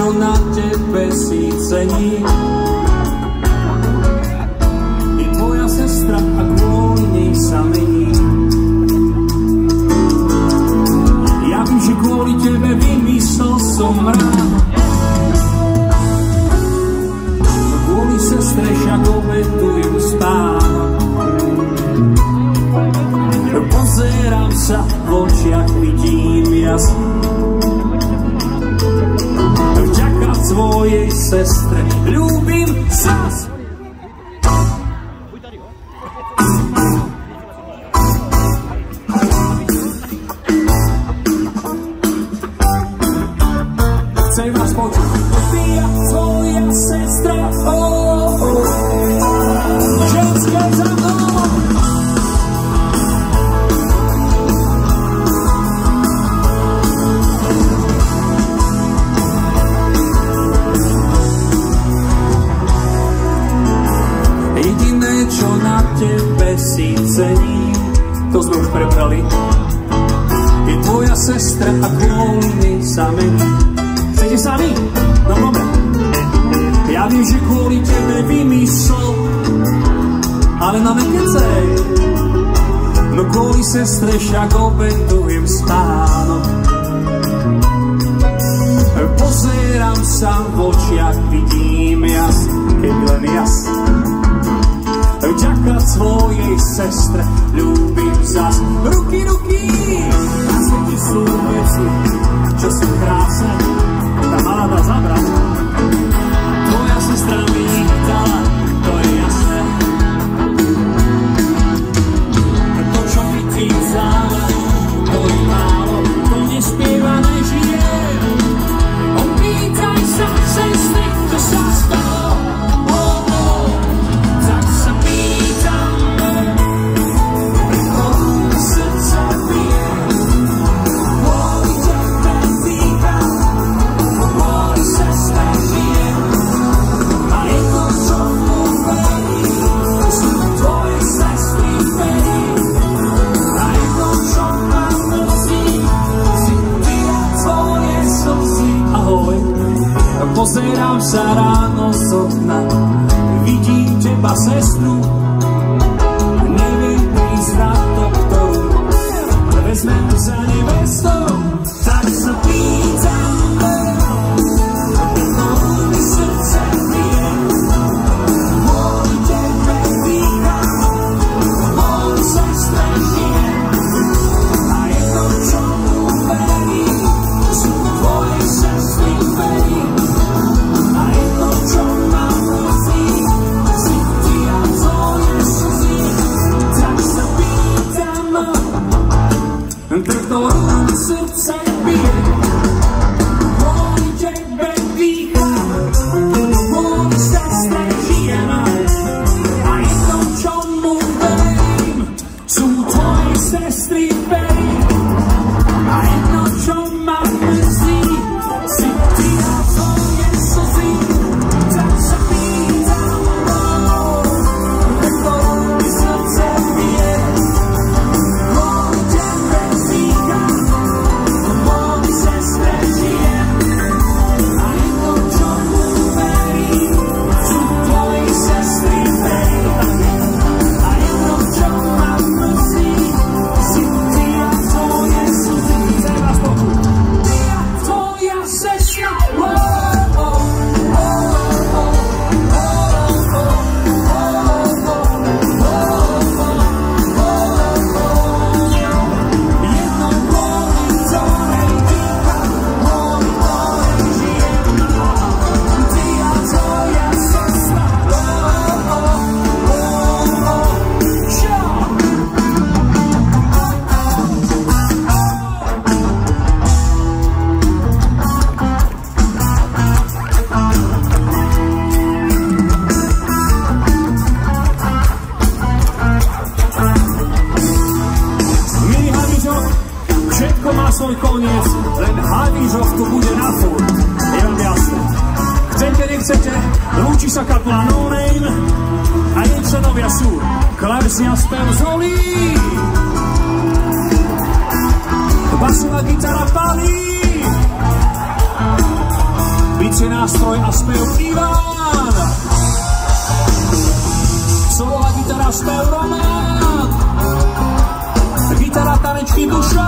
čo na tebe si cení. Je tvoja sestra a kvôli nej sa mení. Ja vím, že kvôli tebe vymyslel som ráno. Kvôli sestre však obetujem spánok. Pozerám sa v očiach, vidím jasne. mojej sestry. Lubim sas! Čo na tebe si cením, to sme už prebrali, je tvoja sestra a kvôli nej sa mení. Chcete sami? No dobre. Ja vím, že kvôli tebe vymyslel, ale na nekecej. No kvôli sestre však obetujem spánok. Pozerám sa v očiach, vidím jas, keď len jas. sestre, ljubim zas Ruki, ruki, nas pozerám sa ráno z okna, vidím teba sestru, neviem prísť na to, ktorú vezmem za nevestou, sestri per svoj koniec, len Havířov bude na furt. Je vám jasné. Chcete, nechcete, lúči sa kapla No Name a jej členovia sú Klavesnia spev zolí. Basová gitara palí. Perkusie, nástroj a spev Ivan. Solová gitara, spev Roman. Gitara, tanečky, duša.